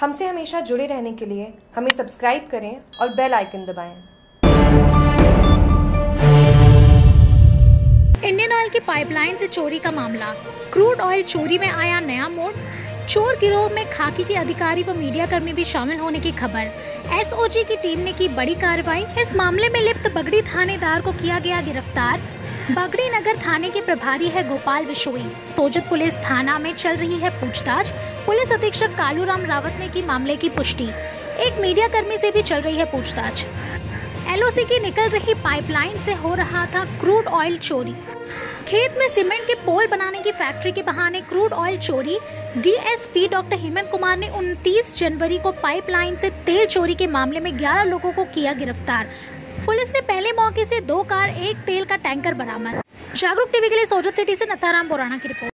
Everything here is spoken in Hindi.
हमसे हमेशा जुड़े रहने के लिए हमें सब्सक्राइब करें और बेल आइकन दबाएँ। इंडियन ऑयल की पाइपलाइन से चोरी का मामला। क्रूड ऑयल चोरी में आया नया मोड़। चोर गिरोह में खाकी के अधिकारी व मीडिया कर्मी भी शामिल होने की खबर। एसओजी की टीम ने की बड़ी कार्रवाई। इस मामले में लिप्त बगड़ी थानेदार को किया गया गिरफ़्तार। बगड़ी नगर थाने के प्रभारी है गोपाल विशोई सोजत पुलिस थाना में चल रही है पूछताछ। पुलिस अधीक्षक कालूराम रावत ने की मामले की पुष्टि। एक मीडिया कर्मी से भी चल रही है पूछताछ। एलओसी की निकल रही पाइपलाइन से हो रहा था क्रूड ऑयल चोरी। खेत में सीमेंट के पोल बनाने की फैक्ट्री के बहाने क्रूड ऑयल चोरी। डीएसपी डॉक्टर हेमंत कुमार ने 29 जनवरी को पाइपलाइन से तेल चोरी के मामले में 11 लोगों को किया गिरफ़्तार। पुलिस ने पहले मौके से दो कार, एक तेल टैंकर बरामद। जागरूक टीवी के लिए सोजत सिटी से नथाराम बोराना की रिपोर्ट।